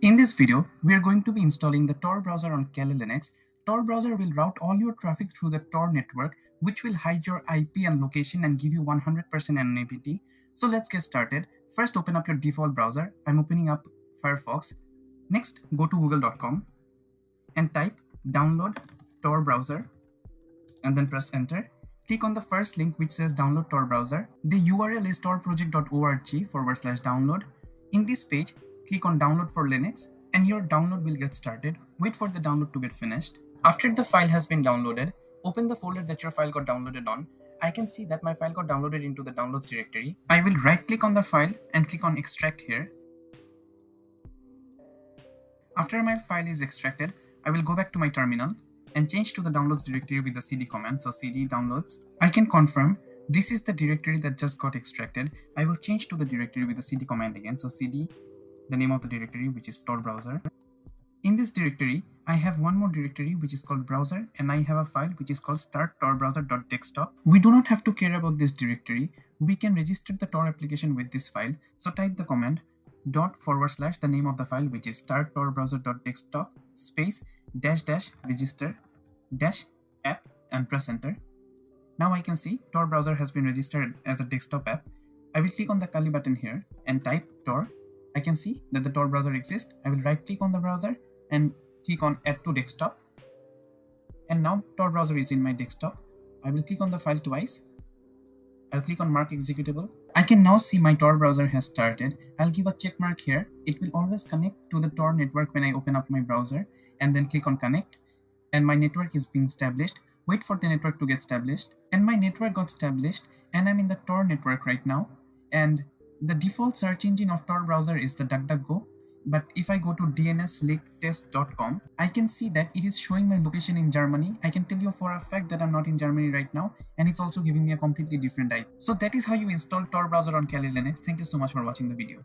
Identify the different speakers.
Speaker 1: In this video, we are going to be installing the Tor browser on Kali Linux. Tor browser will route all your traffic through the Tor network, which will hide your IP and location and give you 100% anonymity. So let's get started. First, open up your default browser. I'm opening up Firefox. Next, go to google.com and type download Tor browser and then press enter. Click on the first link which says download Tor browser. The URL is torproject.org forward slash download. In this page, click on download for Linux and your download will get started. Wait for the download to get finished. After the file has been downloaded, open the folder that your file got downloaded on. I can see that my file got downloaded into the downloads directory. I will right click on the file and click on extract here. After my file is extracted, I will go back to my terminal and change to the downloads directory with the cd command. So cd downloads. I can confirm this is the directory that just got extracted. I will change to the directory with the cd command again. So cd, the name of the directory, which is Tor browser. In this directory, I have one more directory which is called browser and I have a file which is called start.torbrowser.desktop. We do not have to care about this directory. We can register the Tor application with this file. So type the command dot forward slash the name of the file which is start.torbrowser.desktop space dash dash register dash app and press enter. Now I can see Tor browser has been registered as a desktop app. I will click on the Kali button here and type Tor. I can see that the Tor browser exists. I will right click on the browser and click on add to desktop. And now Tor browser is in my desktop. I will click on the file twice. I'll click on mark executable. I can now see my Tor browser has started. I'll give a check mark here. It will always connect to the Tor network when I open up my browser and then click on connect and my network is being established. Wait for the network to get established and my network got established and I'm in the Tor network right now and the default search engine of Tor browser is the DuckDuckGo but if I go to dnsleaktest.com, I can see that it is showing my location in Germany. I can tell you for a fact that I'm not in Germany right now, and it's also giving me a completely different IP. So that is how you install Tor browser on Kali Linux. Thank you so much for watching the video.